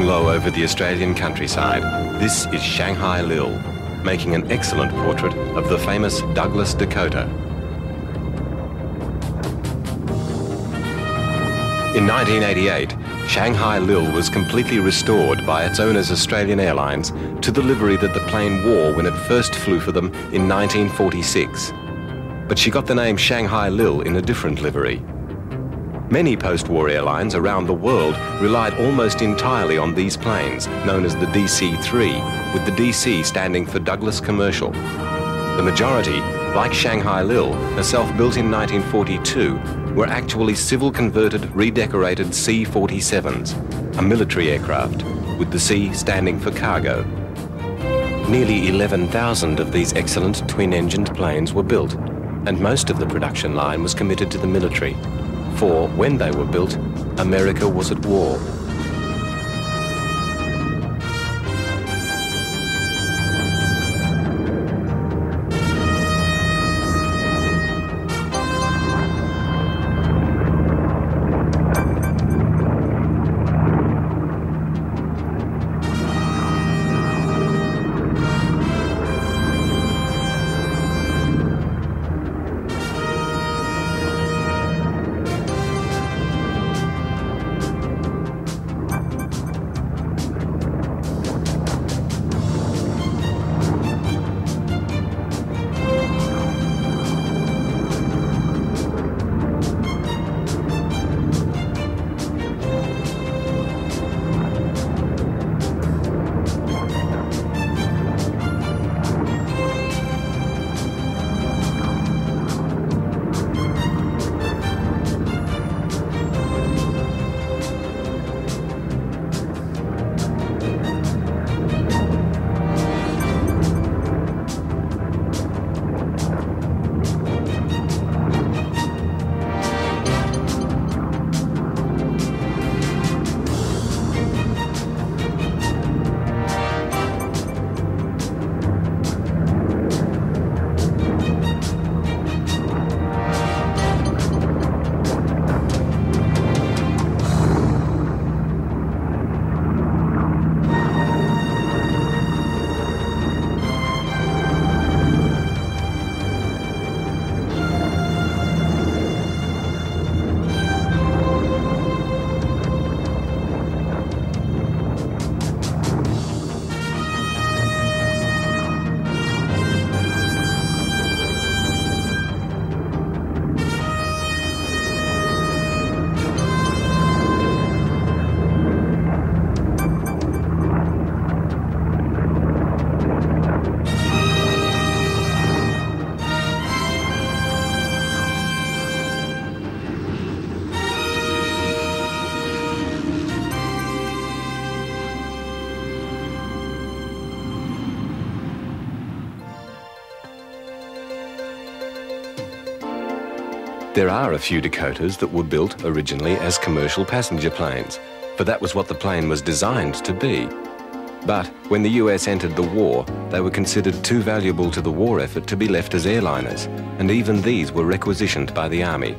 Low over the Australian countryside, this is Shanghai Lil, making an excellent portrait of the famous Douglas Dakota. In 1988, Shanghai Lil was completely restored by its owners Australian Airlines to the livery that the plane wore when it first flew for them in 1946. But she got the name Shanghai Lil in a different livery. Many post-war airlines around the world relied almost entirely on these planes, known as the DC-3, with the DC standing for Douglas Commercial. The majority, like Shanghai Lil, herself built in 1942, were actually civil-converted, redecorated C-47s, a military aircraft, with the C standing for cargo. Nearly 11,000 of these excellent twin-engined planes were built, and most of the production line was committed to the military. For when they were built, America was at war There are a few Dakotas that were built originally as commercial passenger planes, for that was what the plane was designed to be. But when the US entered the war, they were considered too valuable to the war effort to be left as airliners, and even these were requisitioned by the Army.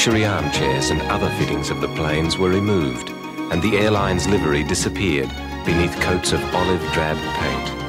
Luxury armchairs and other fittings of the planes were removed, and the airline's livery disappeared beneath coats of olive drab paint.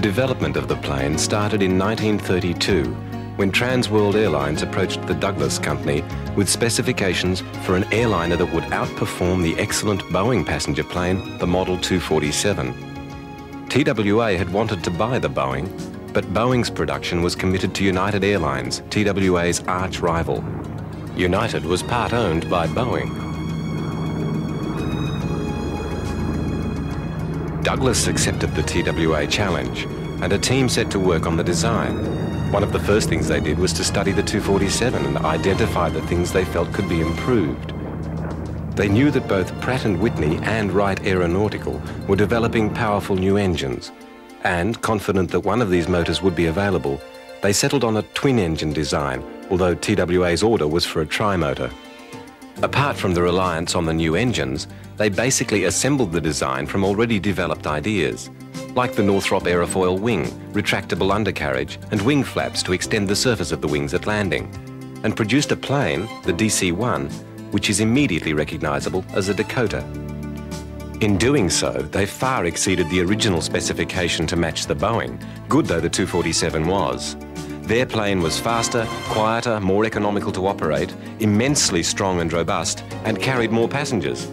The development of the plane started in 1932 when Transworld Airlines approached the Douglas Company with specifications for an airliner that would outperform the excellent Boeing passenger plane, the Model 247. TWA had wanted to buy the Boeing, but Boeing's production was committed to United Airlines, TWA's arch rival. United was part owned by Boeing. Douglas accepted the TWA challenge and a team set to work on the design. One of the first things they did was to study the 247 and identify the things they felt could be improved. They knew that both Pratt & Whitney and Wright Aeronautical were developing powerful new engines, and confident that one of these motors would be available, they settled on a twin-engine design, although TWA's order was for a tri-motor. Apart from the reliance on the new engines, they basically assembled the design from already developed ideas, like the Northrop aerofoil wing, retractable undercarriage, and wing flaps to extend the surface of the wings at landing, and produced a plane, the DC-1, which is immediately recognisable as a Dakota. In doing so, they far exceeded the original specification to match the Boeing, good though the 247 was. Their plane was faster, quieter, more economical to operate, immensely strong and robust, and carried more passengers.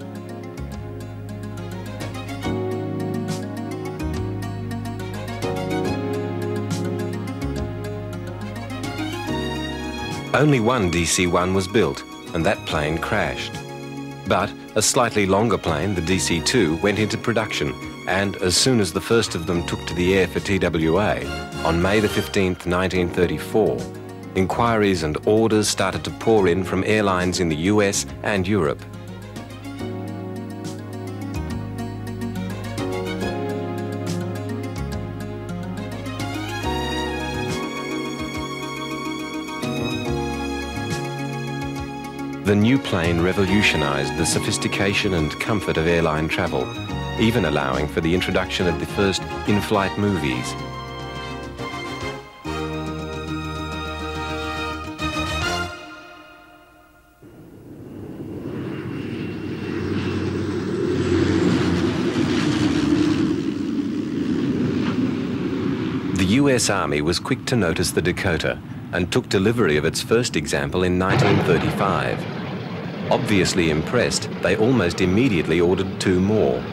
Only one DC-1 was built, and that plane crashed. But a slightly longer plane, the DC-2, went into production, and as soon as the first of them took to the air for TWA, on May the 15th, 1934, inquiries and orders started to pour in from airlines in the US and Europe. The new plane revolutionized the sophistication and comfort of airline travel, even allowing for the introduction of the first in-flight movies. US Army was quick to notice the Dakota and took delivery of its first example in 1935. Obviously impressed, they almost immediately ordered two more.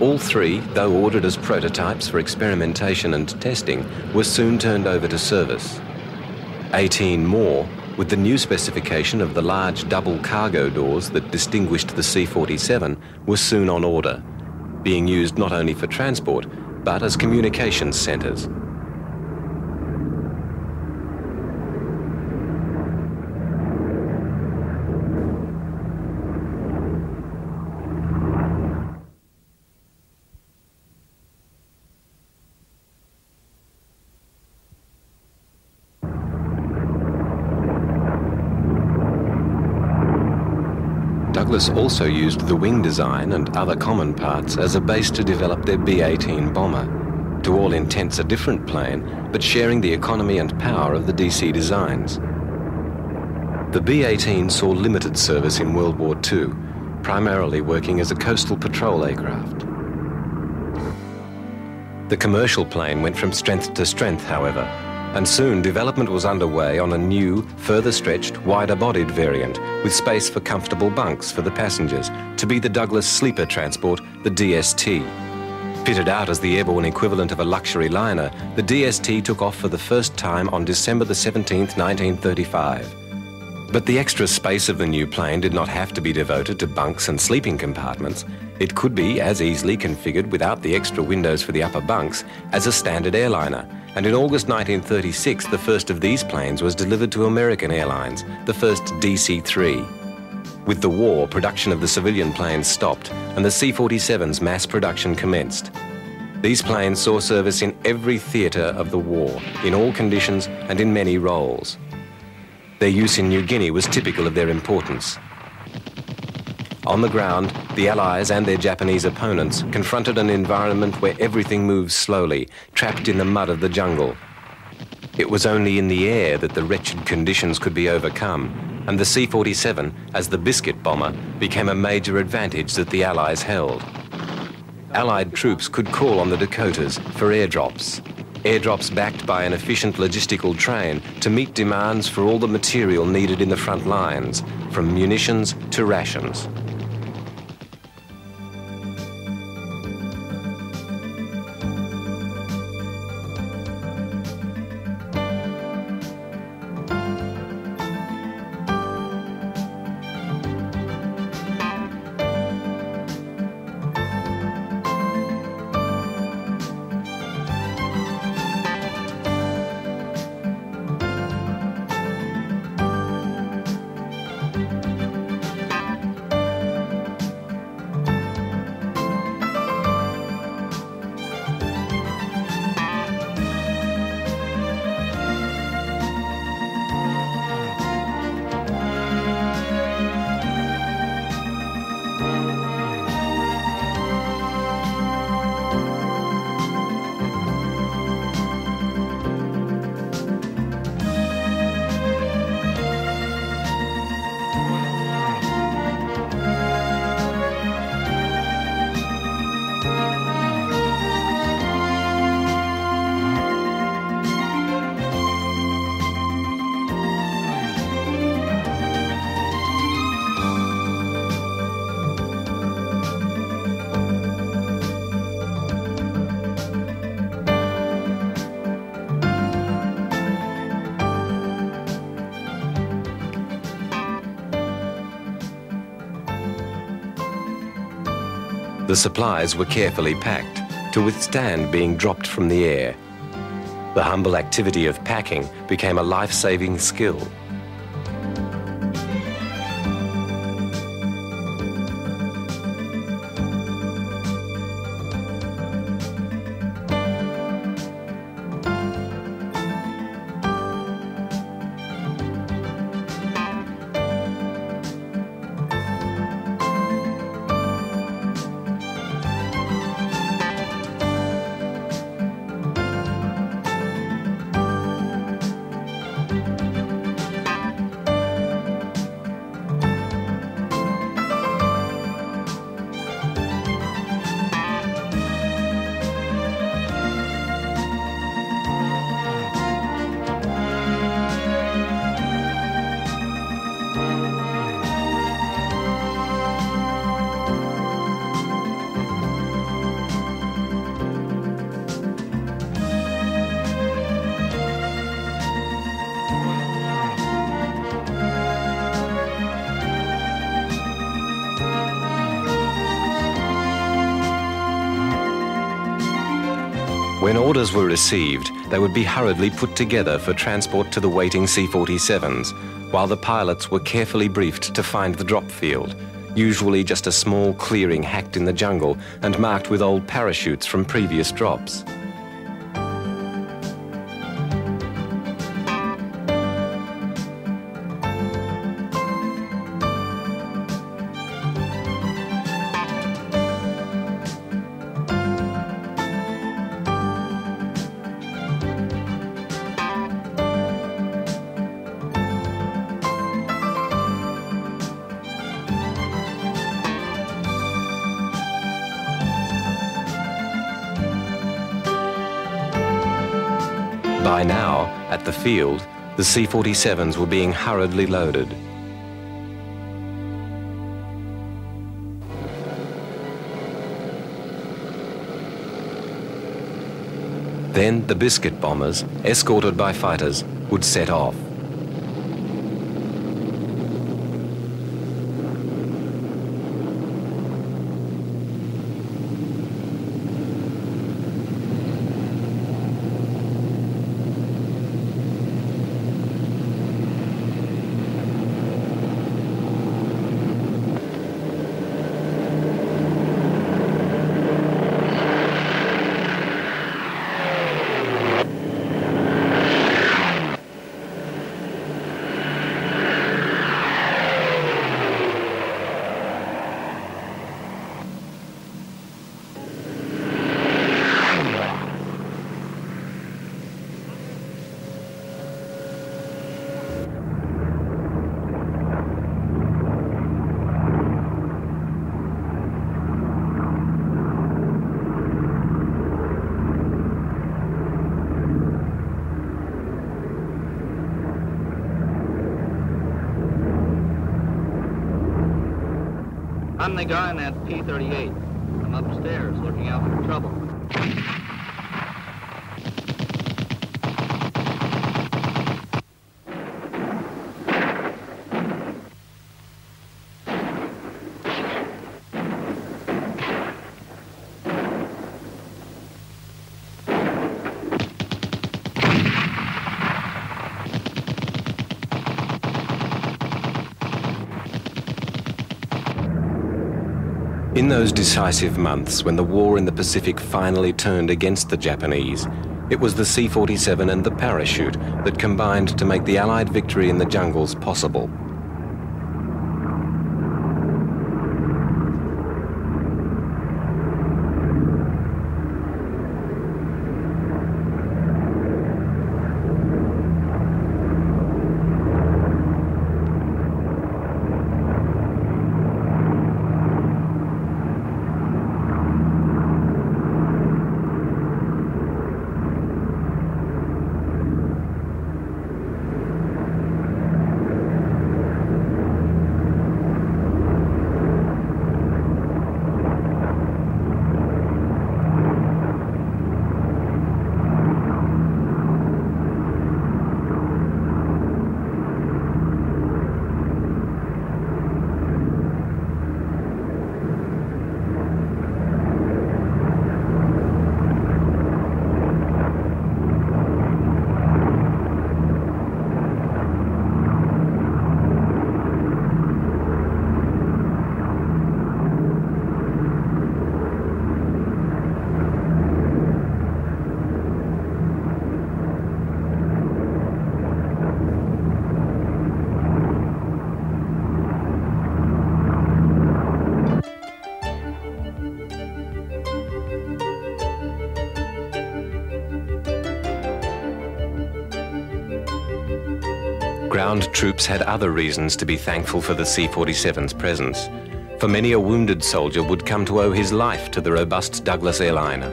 All three, though ordered as prototypes for experimentation and testing, were soon turned over to service. 18 more, with the new specification of the large double cargo doors that distinguished the C-47, were soon on order, being used not only for transport, but as communications centres. Also used the wing design and other common parts as a base to develop their B-18 bomber. To all intents a different plane, but sharing the economy and power of the DC designs. The B-18 saw limited service in World War II, primarily working as a coastal patrol aircraft. The commercial plane went from strength to strength, however, and soon development was underway on a new, further stretched, wider-bodied variant with space for comfortable bunks for the passengers to be the Douglas Sleeper Transport, the DST. Fitted out as the airborne equivalent of a luxury liner, the DST took off for the first time on December the 17th, 1935. But the extra space of the new plane did not have to be devoted to bunks and sleeping compartments. It could be as easily configured without the extra windows for the upper bunks as a standard airliner, and in August 1936, the first of these planes was delivered to American Airlines, the first DC-3. With the war, production of the civilian planes stopped and the C-47's mass production commenced. These planes saw service in every theatre of the war, in all conditions and in many roles. Their use in New Guinea was typical of their importance. On the ground, the Allies and their Japanese opponents confronted an environment where everything moves slowly, trapped in the mud of the jungle. It was only in the air that the wretched conditions could be overcome, and the C-47, as the biscuit bomber, became a major advantage that the Allies held. Allied troops could call on the Dakotas for airdrops. Airdrops backed by an efficient logistical train to meet demands for all the material needed in the front lines, from munitions to rations. Supplies were carefully packed to withstand being dropped from the air. The humble activity of packing became a life-saving skill. Orders were received, they would be hurriedly put together for transport to the waiting C-47s, while the pilots were carefully briefed to find the drop field, usually just a small clearing hacked in the jungle and marked with old parachutes from previous drops. Field, the C-47s were being hurriedly loaded. Then the biscuit bombers, escorted by fighters, would set off. I'm the guy in that P-38. I'm upstairs looking out for trouble. In those decisive months when the war in the Pacific finally turned against the Japanese, it was the C-47 and the parachute that combined to make the Allied victory in the jungles possible. Troops had other reasons to be thankful for the C-47's presence. For many a wounded soldier would come to owe his life to the robust Douglas airliner.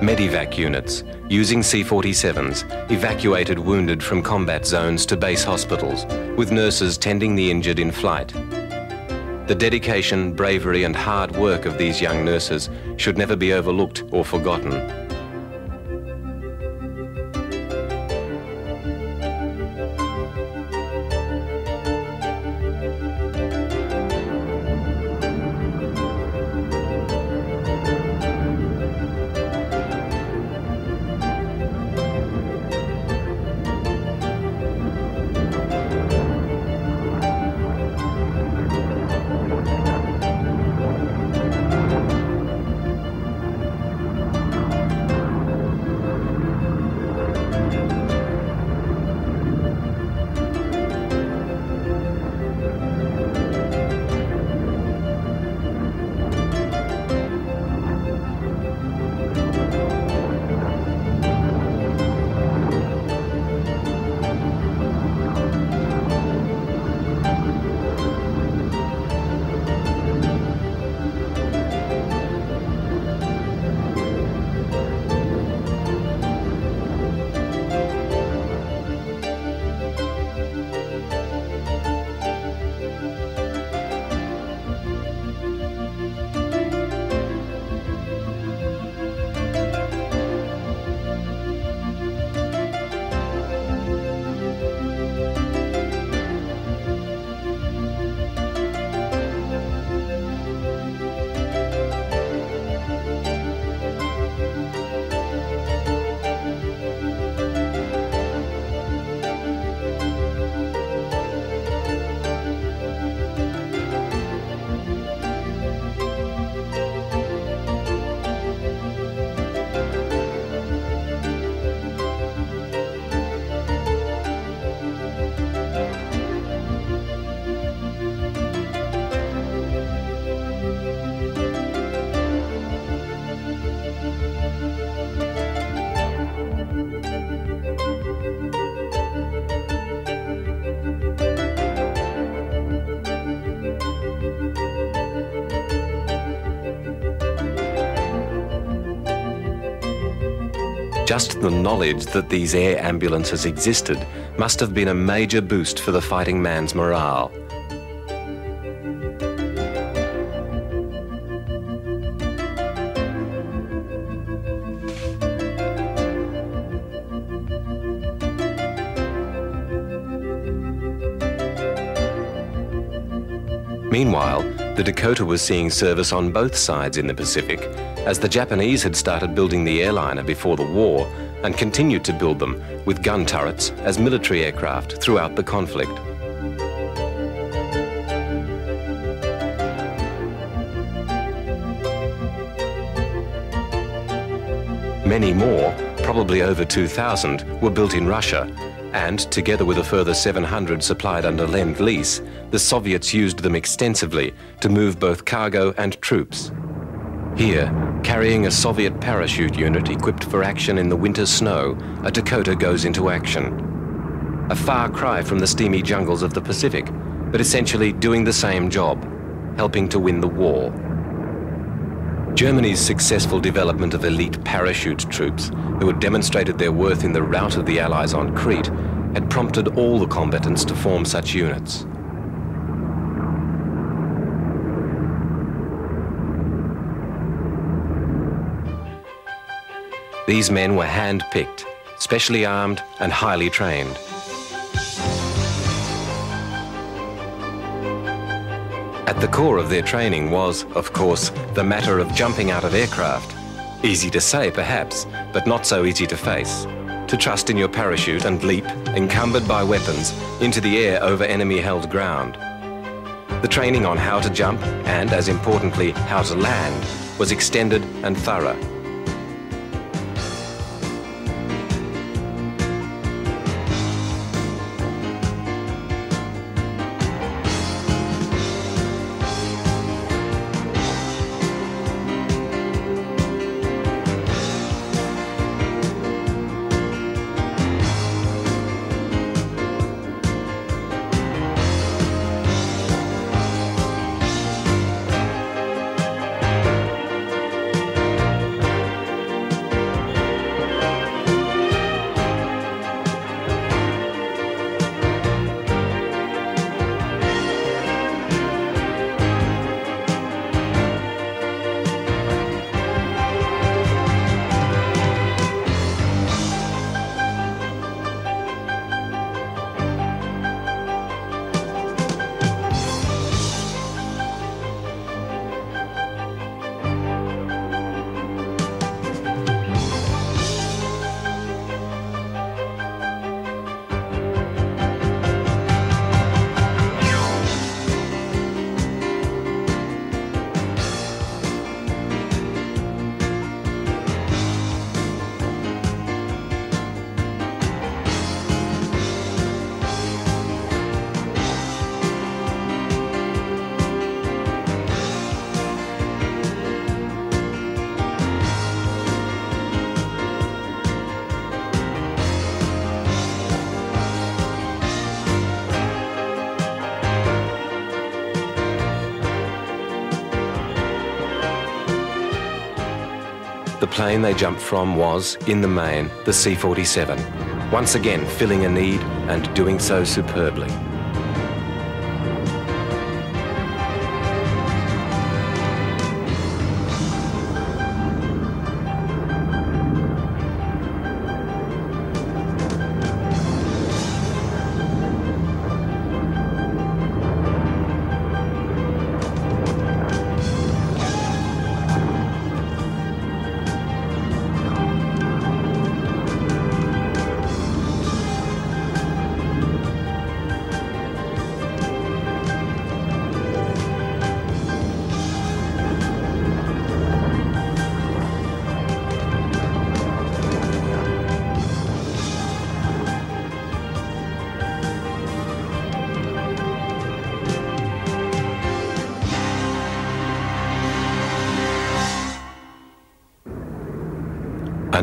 Medivac units, using C-47s, evacuated wounded from combat zones to base hospitals, with nurses tending the injured in flight. The dedication, bravery and hard work of these young nurses should never be overlooked or forgotten. Just the knowledge that these air ambulances existed must have been a major boost for the fighting man's morale. Meanwhile, the Dakota was seeing service on both sides in the Pacific, as the Japanese had started building the airliner before the war and continued to build them with gun turrets as military aircraft throughout the conflict. Many more, probably over 2,000, were built in Russia, and together with a further 700 supplied under Lend-Lease, the Soviets used them extensively to move both cargo and troops. Here, carrying a Soviet parachute unit equipped for action in the winter snow, a Dakota goes into action. A far cry from the steamy jungles of the Pacific, but essentially doing the same job, helping to win the war. Germany's successful development of elite parachute troops, who had demonstrated their worth in the rout of the Allies on Crete, had prompted all the combatants to form such units. These men were hand-picked, specially armed and highly trained. At the core of their training was, of course, the matter of jumping out of aircraft. Easy to say, perhaps, but not so easy to face. To trust in your parachute and leap, encumbered by weapons, into the air over enemy-held ground. The training on how to jump and, as importantly, how to land was extended and thorough. Plane they jumped from was, in the main, the C-47, once again filling a need and doing so superbly.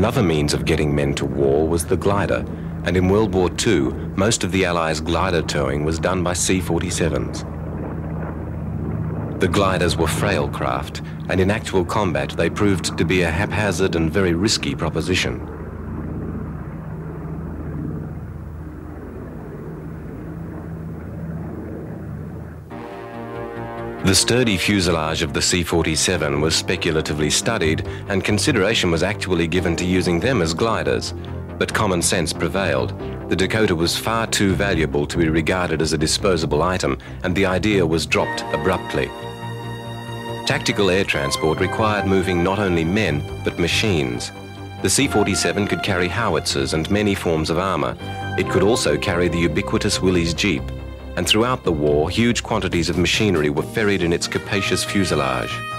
Another means of getting men to war was the glider, and in World War II, most of the Allies' glider towing was done by C-47s. The gliders were frail craft, and in actual combat they proved to be a haphazard and very risky proposition. The sturdy fuselage of the C-47 was speculatively studied and consideration was actually given to using them as gliders. But common sense prevailed. The Dakota was far too valuable to be regarded as a disposable item and the idea was dropped abruptly. Tactical air transport required moving not only men but machines. The C-47 could carry howitzers and many forms of armour. It could also carry the ubiquitous Willys Jeep and throughout the war, huge quantities of machinery were ferried in its capacious fuselage.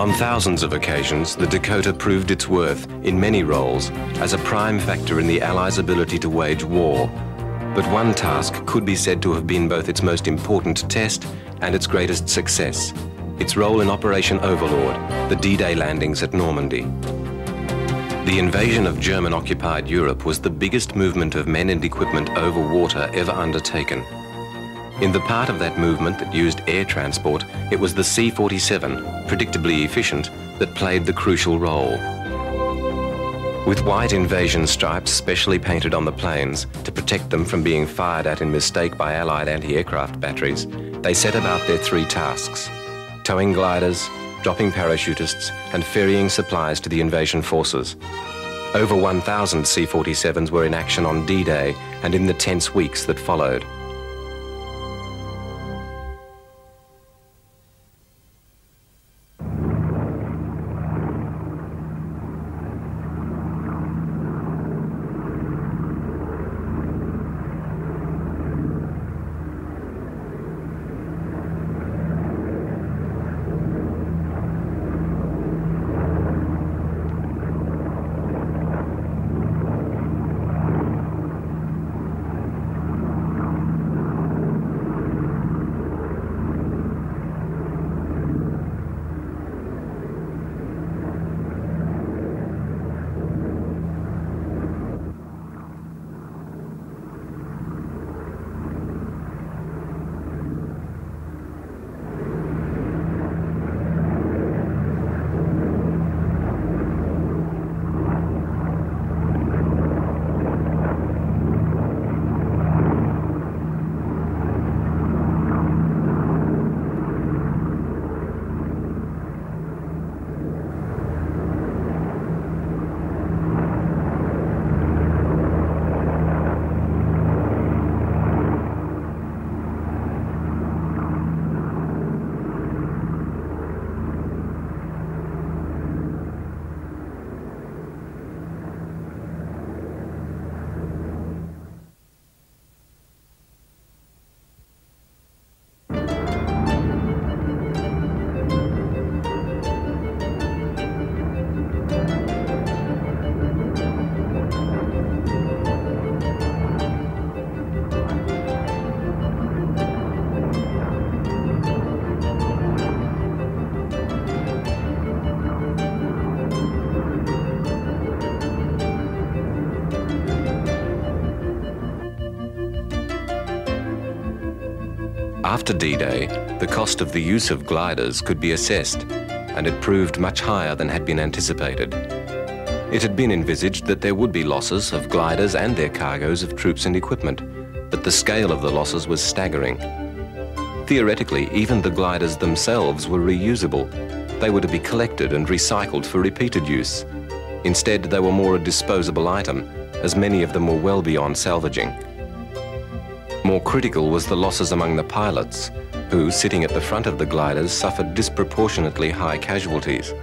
On thousands of occasions, the Dakota proved its worth in many roles as a prime factor in the Allies' ability to wage war. But one task could be said to have been both its most important test and its greatest success, its role in Operation Overlord, the D-Day landings at Normandy. The invasion of German-occupied Europe was the biggest movement of men and equipment over water ever undertaken. In the part of that movement that used air transport, it was the C-47, predictably efficient, that played the crucial role. With white invasion stripes specially painted on the planes to protect them from being fired at in mistake by Allied anti-aircraft batteries, they set about their three tasks. Towing gliders, dropping parachutists, and ferrying supplies to the invasion forces. Over 1,000 C-47s were in action on D-Day and in the tense weeks that followed. After D-Day, the cost of the use of gliders could be assessed, and it proved much higher than had been anticipated. It had been envisaged that there would be losses of gliders and their cargoes of troops and equipment, but the scale of the losses was staggering. Theoretically, even the gliders themselves were reusable. They were to be collected and recycled for repeated use. Instead, they were more a disposable item, as many of them were well beyond salvaging. More critical was the losses among the pilots, who, sitting at the front of the gliders, suffered disproportionately high casualties.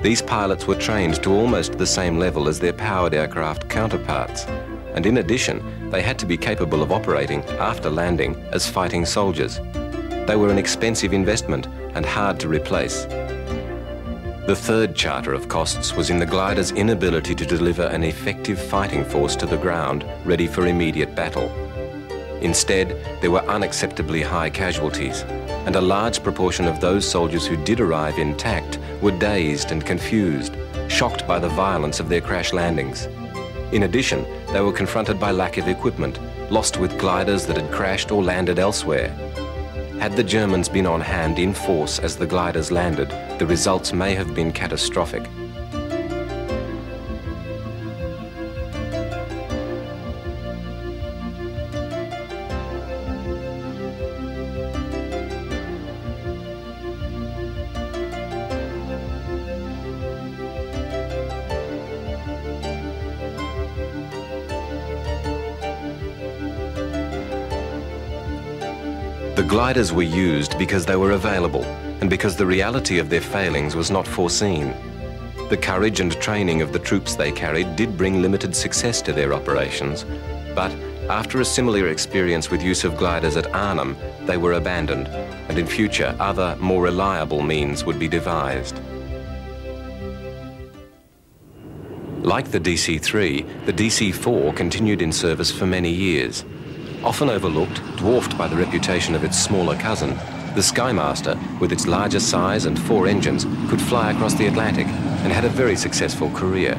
These pilots were trained to almost the same level as their powered aircraft counterparts, and in addition, they had to be capable of operating after landing as fighting soldiers. They were an expensive investment and hard to replace. The third charter of costs was in the glider's inability to deliver an effective fighting force to the ground ready for immediate battle. Instead, there were unacceptably high casualties, and a large proportion of those soldiers who did arrive intact were dazed and confused, shocked by the violence of their crash landings. In addition, they were confronted by lack of equipment, lost with gliders that had crashed or landed elsewhere. Had the Germans been on hand in force as the gliders landed, the results may have been catastrophic. Gliders were used because they were available and because the reality of their failings was not foreseen. The courage and training of the troops they carried did bring limited success to their operations, but after a similar experience with use of gliders at Arnhem, they were abandoned, and in future other, more reliable means would be devised. Like the DC-3, the DC-4 continued in service for many years. Often overlooked, dwarfed by the reputation of its smaller cousin, the Skymaster, with its larger size and four engines, could fly across the Atlantic and had a very successful career.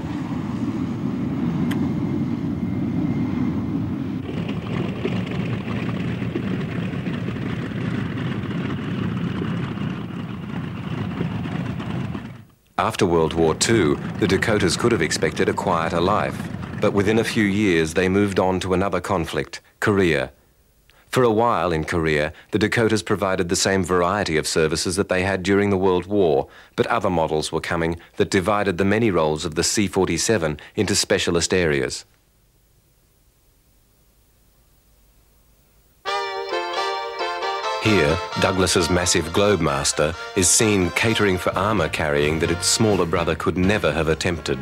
After World War II, the Dakotas could have expected a quieter life, but within a few years they moved on to another conflict, Korea. For a while in Korea, the Dakotas provided the same variety of services that they had during the World War, but other models were coming that divided the many roles of the C-47 into specialist areas. Here, Douglas's massive Globemaster is seen catering for armour carrying that its smaller brother could never have attempted.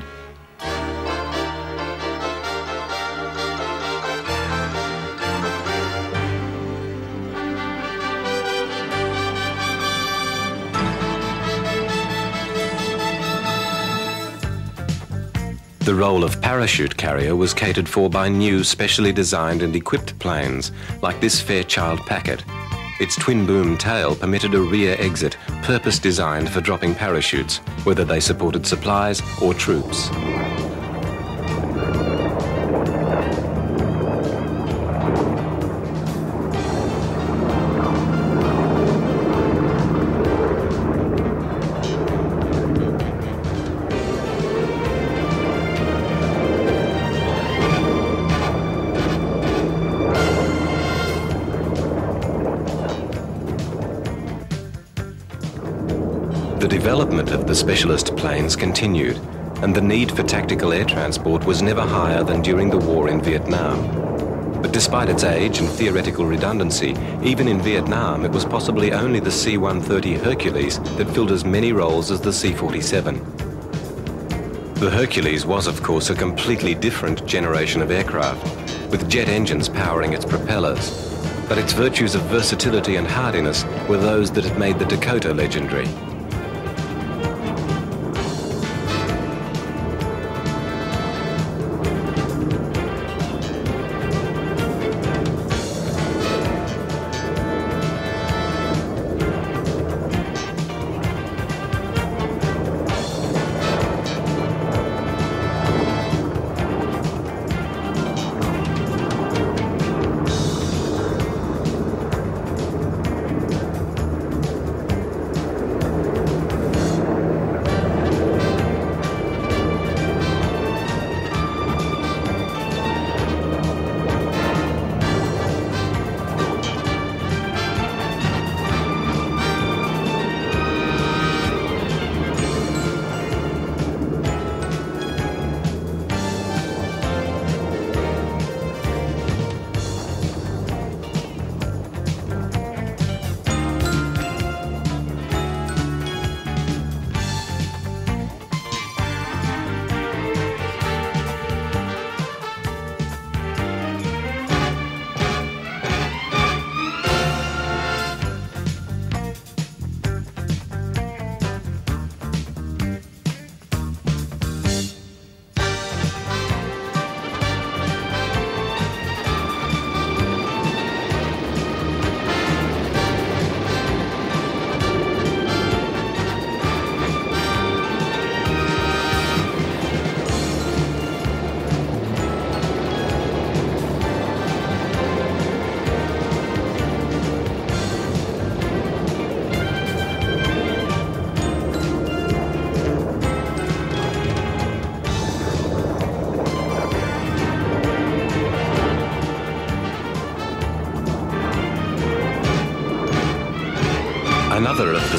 The role of parachute carrier was catered for by new specially designed and equipped planes, like this Fairchild Packet, its twin boom tail permitted a rear exit, purpose designed for dropping parachutes, whether they supported supplies or troops. Development of the specialist planes continued, and the need for tactical air transport was never higher than during the war in Vietnam. But despite its age and theoretical redundancy, even in Vietnam it was possibly only the C-130 Hercules that filled as many roles as the C-47. The Hercules was, of course, a completely different generation of aircraft, with jet engines powering its propellers. But its virtues of versatility and hardiness were those that had made the Dakota legendary.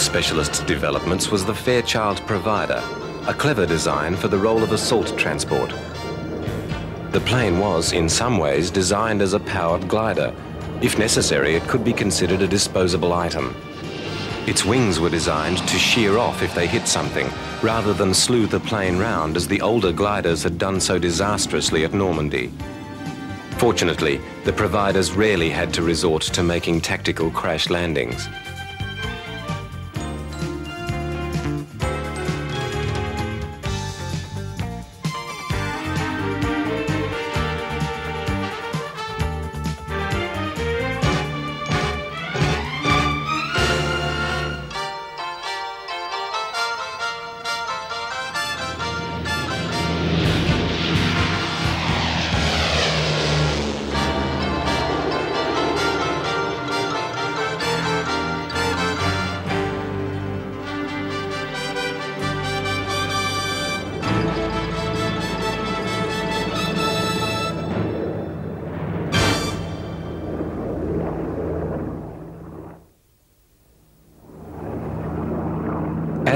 The specialist developments was the Fairchild Provider, a clever design for the role of assault transport. The plane was, in some ways, designed as a powered glider. If necessary, it could be considered a disposable item. Its wings were designed to shear off if they hit something, rather than slew the plane round as the older gliders had done so disastrously at Normandy. Fortunately, the providers rarely had to resort to making tactical crash landings.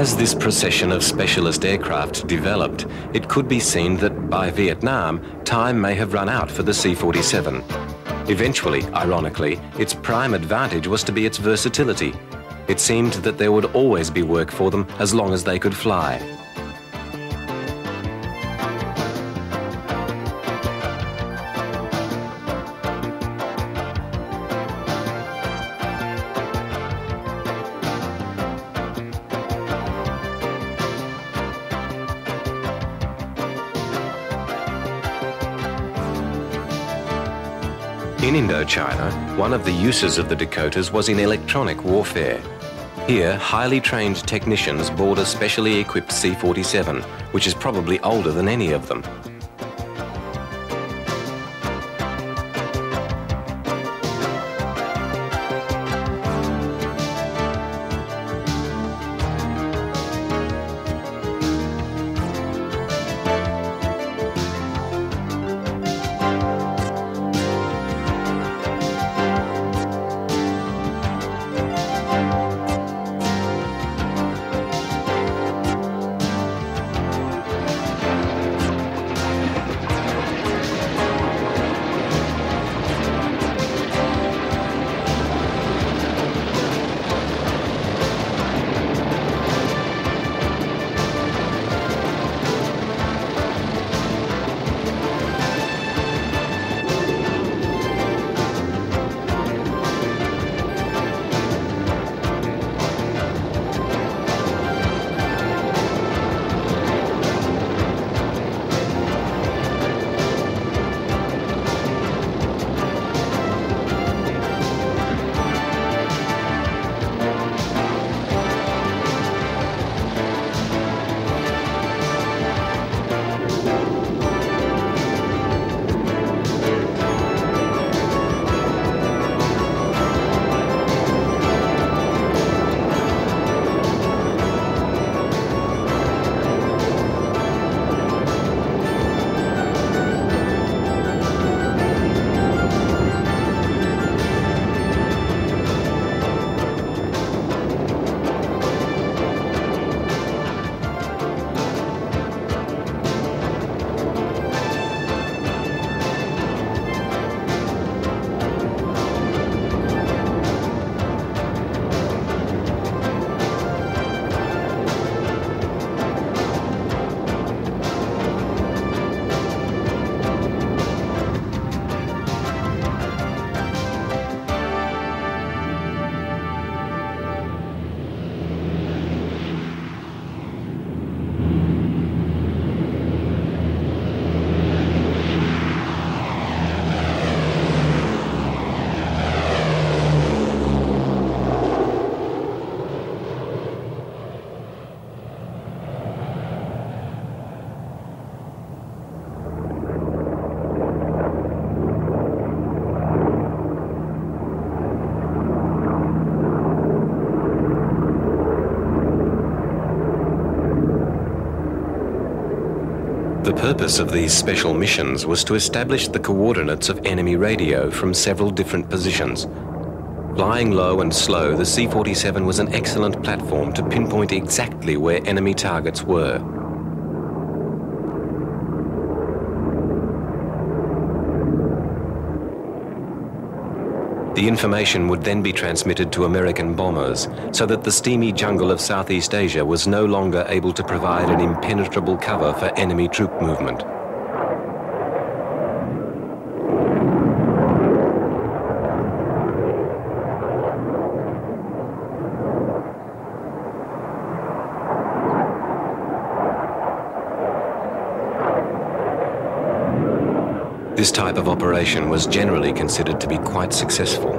As this procession of specialist aircraft developed, it could be seen that by Vietnam, time may have run out for the C-47. Eventually, ironically, its prime advantage was to be its versatility. It seemed that there would always be work for them as long as they could fly. In Indochina, one of the uses of the Dakotas was in electronic warfare. Here, highly trained technicians board a specially equipped C-47, which is probably older than any of them. The purpose of these special missions was to establish the coordinates of enemy radio from several different positions. Flying low and slow, the C-47 was an excellent platform to pinpoint exactly where enemy targets were. The information would then be transmitted to American bombers so that the steamy jungle of Southeast Asia was no longer able to provide an impenetrable cover for enemy troop movement. This type of operation was generally considered to be quite successful.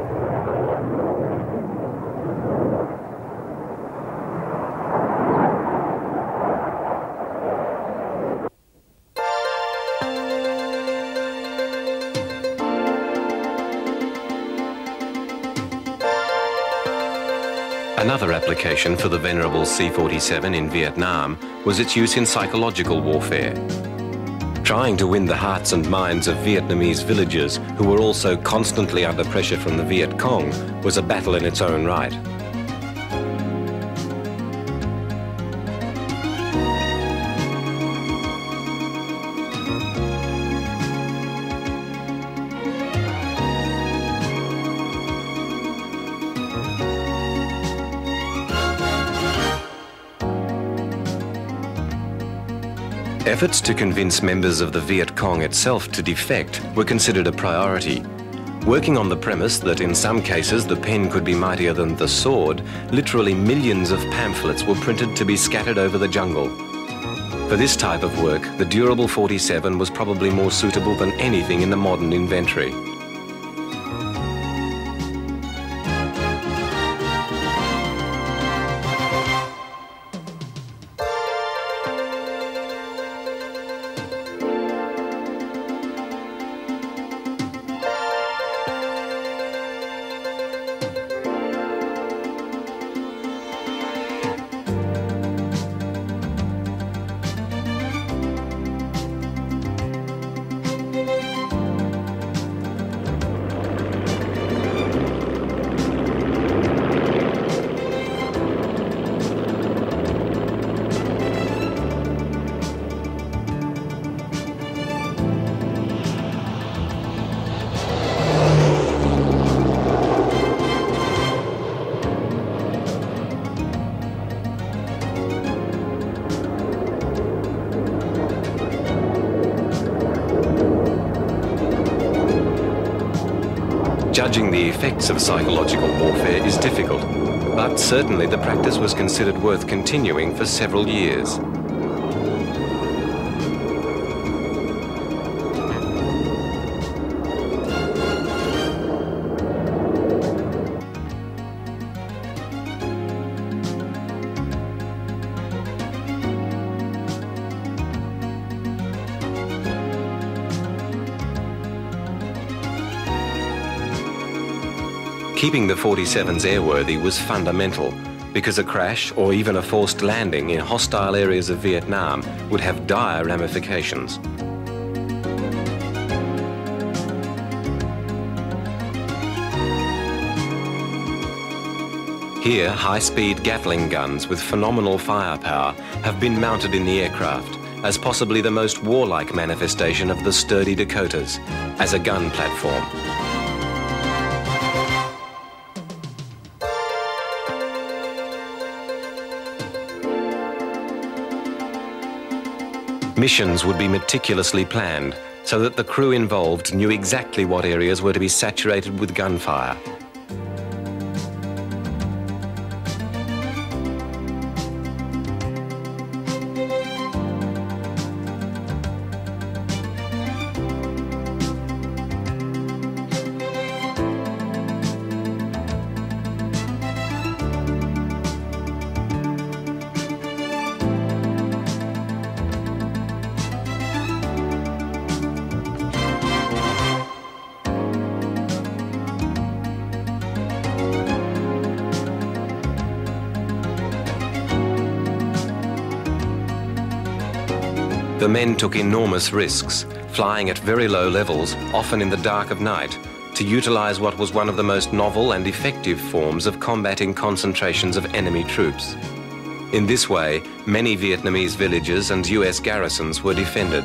Another application for the venerable C-47 in Vietnam was its use in psychological warfare. Trying to win the hearts and minds of Vietnamese villagers who were also constantly under pressure from the Viet Cong was a battle in its own right. Efforts to convince members of the Viet Cong itself to defect were considered a priority. Working on the premise that in some cases the pen could be mightier than the sword, literally millions of pamphlets were printed to be scattered over the jungle. For this type of work, the Durable 47 was probably more suitable than anything in the modern inventory. Certainly the practice was considered worth continuing for several years. Keeping the 47s airworthy was fundamental because a crash or even a forced landing in hostile areas of Vietnam would have dire ramifications. Here, high-speed Gatling guns with phenomenal firepower have been mounted in the aircraft as possibly the most warlike manifestation of the sturdy Dakotas as a gun platform. Missions would be meticulously planned so that the crew involved knew exactly what areas were to be saturated with gunfire. The men took enormous risks, flying at very low levels, often in the dark of night, to utilize what was one of the most novel and effective forms of combating concentrations of enemy troops. In this way, many Vietnamese villages and US garrisons were defended.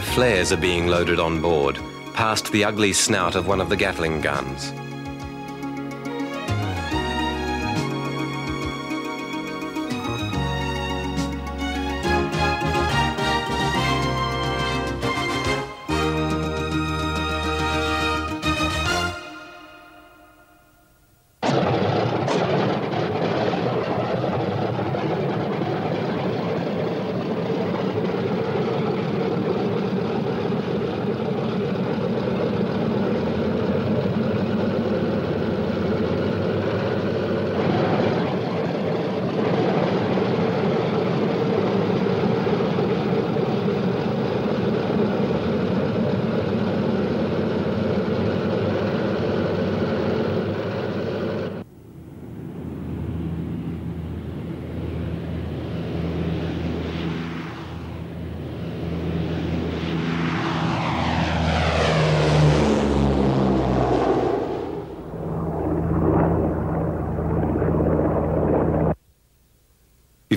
Flares are being loaded on board, past the ugly snout of one of the Gatling guns.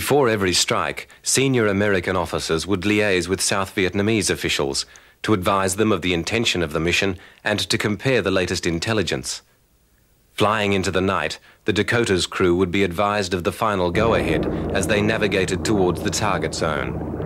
Before every strike, senior American officers would liaise with South Vietnamese officials to advise them of the intention of the mission and to compare the latest intelligence. Flying into the night, the Dakota's crew would be advised of the final go ahead as they navigated towards the target zone.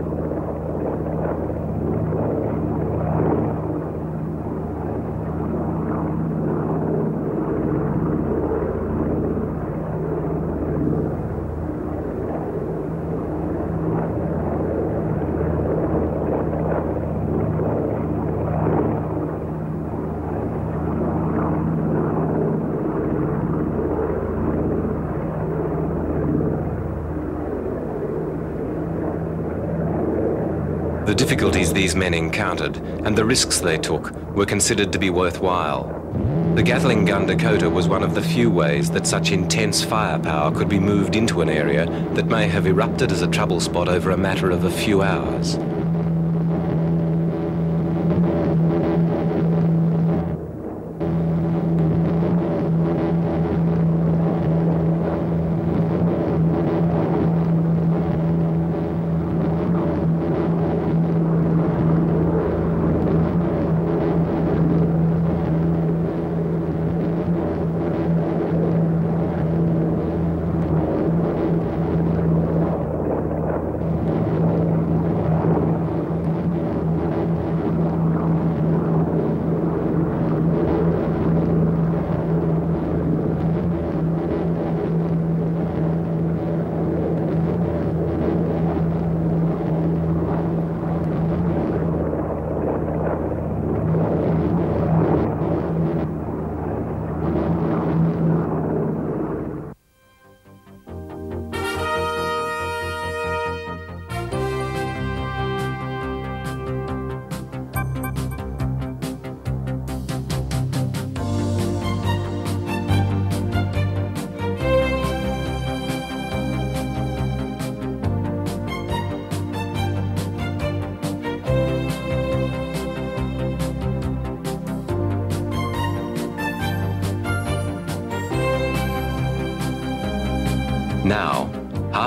The these men encountered and the risks they took were considered to be worthwhile. The Gatling gun Dakota was one of the few ways that such intense firepower could be moved into an area that may have erupted as a trouble spot over a matter of a few hours.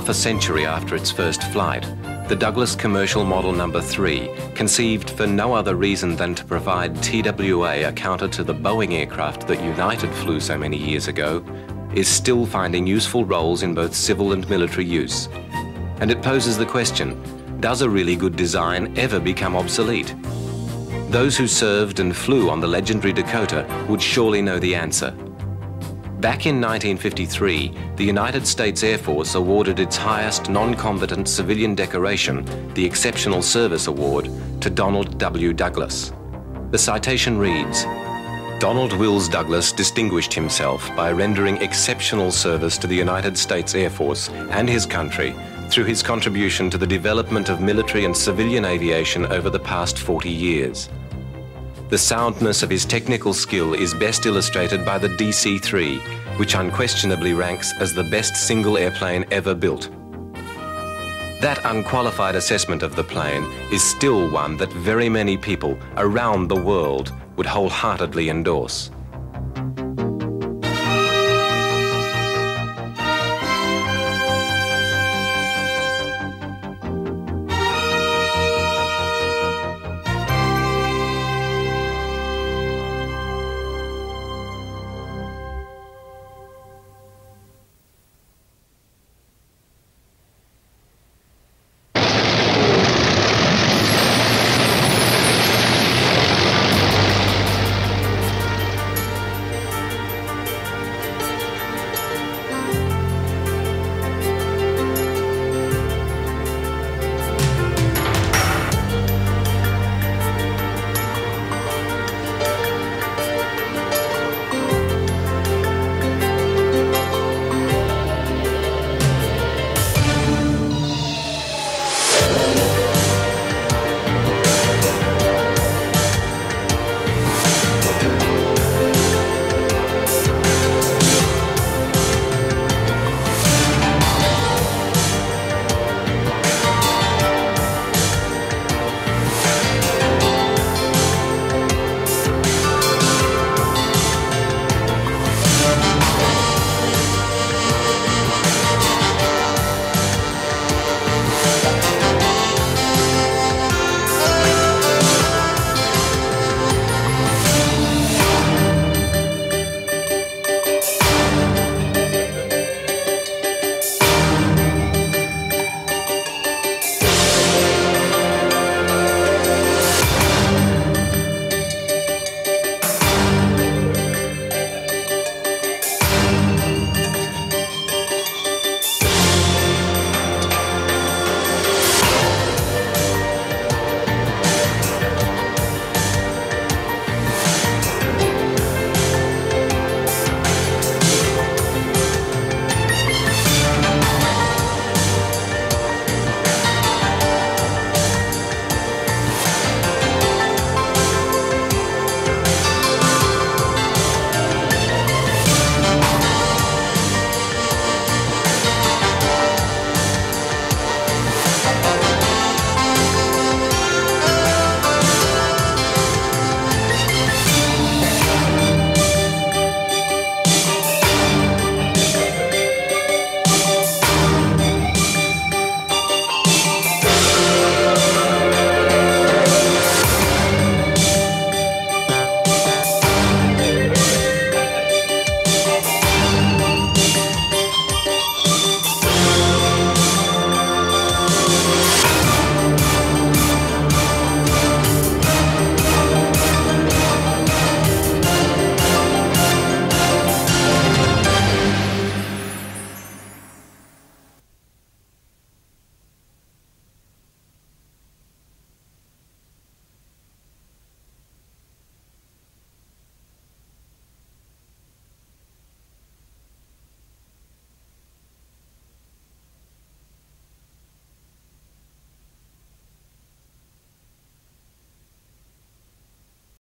Half a century after its first flight, the Douglas Commercial Model Number 3, conceived for no other reason than to provide TWA a counter to the Boeing aircraft that United flew so many years ago, is still finding useful roles in both civil and military use. And it poses the question, does a really good design ever become obsolete? Those who served and flew on the legendary Dakota would surely know the answer. Back in 1953, the United States Air Force awarded its highest non-combatant civilian decoration, the Exceptional Service Award, to Donald W. Douglas. The citation reads, Donald Wills Douglas distinguished himself by rendering exceptional service to the United States Air Force and his country through his contribution to the development of military and civilian aviation over the past 40 years. The soundness of his technical skill is best illustrated by the DC-3, which unquestionably ranks as the best single airplane ever built. That unqualified assessment of the plane is still one that very many people around the world would wholeheartedly endorse.